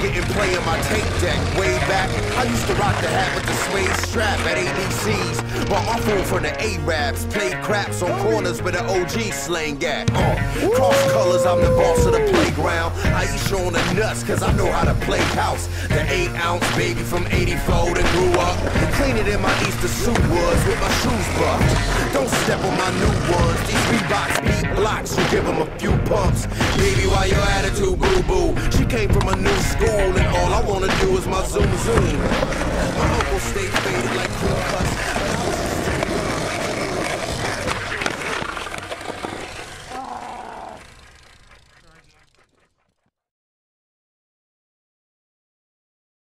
getting play in my tape deck. Way back, I used to rock the hat with the suede strap at ABC's. Bought my phone from the Arabs. Played craps on corners with an OG slang at. Uh, cross colors, I'm the boss of the playground. I eat showing the nuts, cause I know how to play house. The 8 ounce baby from 84 that grew up. Clean it in my Easter suit was with my shoes buffed. Don't step on my new ones. These Reeboks beat blocks, you give them a few pumps. Baby, why your attitude came from a new school, and all I wanna do is my zoom zoom. My uncle stayed faded like